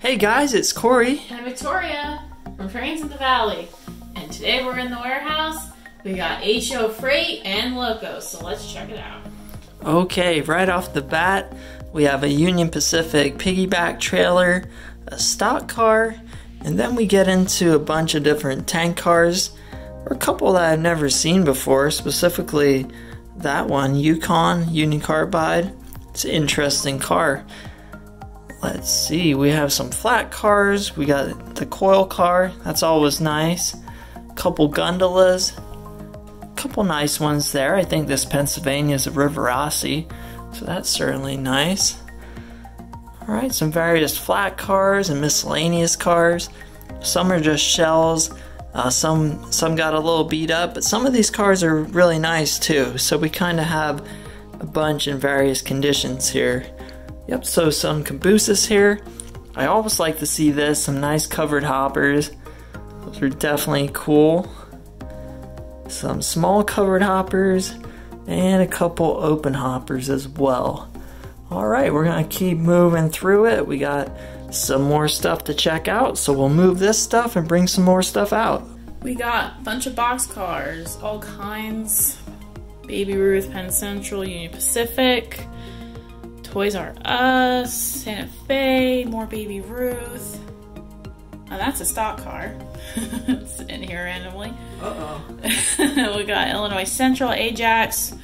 Hey guys, it's Corey. And Victoria from Trains in the Valley. And today we're in the warehouse. We got HO Freight and Loco, so let's check it out. Okay, right off the bat, we have a Union Pacific piggyback trailer, a stock car, and then we get into a bunch of different tank cars, or a couple that I've never seen before, specifically that one, Yukon Union Carbide. It's an interesting car. Let's see, we have some flat cars, we got the coil car, that's always nice. Couple gondolas, A couple nice ones there. I think this Pennsylvania is a Rivarossi, so that's certainly nice. Alright, some various flat cars and miscellaneous cars. Some are just shells. Uh, some some got a little beat up, but some of these cars are really nice too. So we kind of have a bunch in various conditions here. Yep, so some cabooses here. I always like to see this, some nice covered hoppers. Those are definitely cool. Some small covered hoppers and a couple open hoppers as well. Alright, we're gonna keep moving through it. We got some more stuff to check out, so we'll move this stuff and bring some more stuff out. We got a bunch of box cars, all kinds. Baby Ruth, Penn Central, Union Pacific, Toys R Us, Santa Fe, more Baby Ruth. Oh, that's a stock car. it's in here randomly. Uh-oh. we got Illinois Central, Ajax,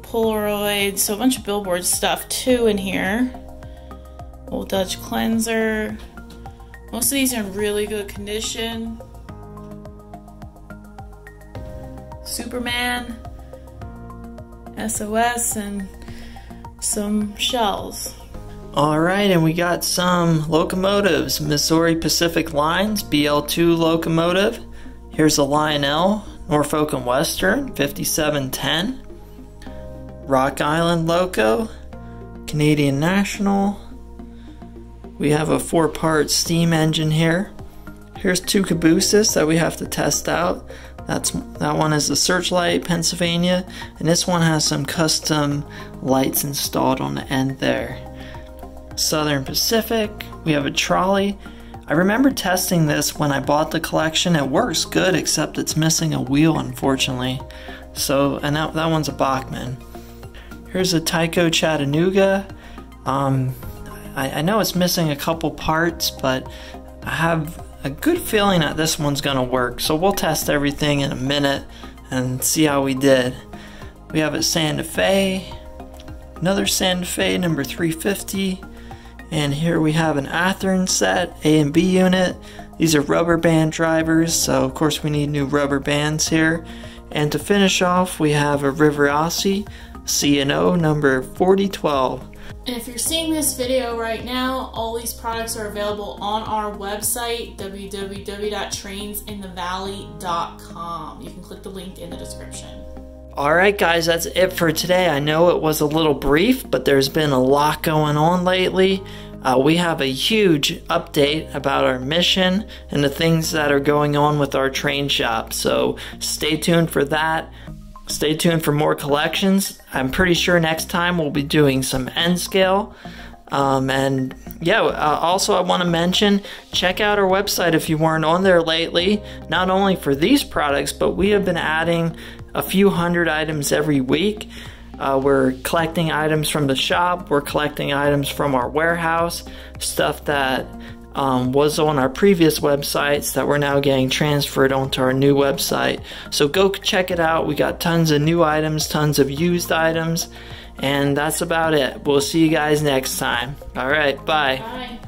Polaroid, so a bunch of billboard stuff too in here. Old Dutch cleanser. Most of these are in really good condition. Superman, SOS, and some shells. Alright, and we got some locomotives. Missouri Pacific Lines, BL2 locomotive. Here's a Lionel, Norfolk and Western, 5710. Rock Island Loco, Canadian National. We have a four part steam engine here. Here's two cabooses that we have to test out. That's that one is the Searchlight, Pennsylvania, and this one has some custom lights installed on the end there. Southern Pacific, we have a trolley. I remember testing this when I bought the collection. It works good, except it's missing a wheel, unfortunately. So, and that, that one's a Bachmann. Here's a Tyco Chattanooga. Um, I, I know it's missing a couple parts, but I have a good feeling that this one's gonna work. So we'll test everything in a minute and see how we did. We have a Santa Fe, another Santa Fe number 350, and here we have an Athearn set, A and B unit. These are rubber band drivers, so of course we need new rubber bands here. And to finish off, we have a Rivarossi C&O number 4012. And if you're seeing this video right now, all these products are available on our website, www.trainsinthevalley.com. You can click the link in the description. Alright, guys, that's it for today. I know it was a little brief, but there's been a lot going on lately. Uh, we have a huge update about our mission and the things that are going on with our train shop. So stay tuned for that. Stay tuned for more collections. I'm pretty sure next time we'll be doing some N scale. Um, and yeah, uh, also I want to mention check out our website if you weren't on there lately, not only for these products, but we have been adding a few hundred items every week. Uh, we're collecting items from the shop, we're collecting items from our warehouse, stuff that um, was on our previous websites that we're now getting transferred onto our new website. So go check it out. We got tons of new items, tons of used items, and that's about it. We'll see you guys next time. All right, bye. Bye.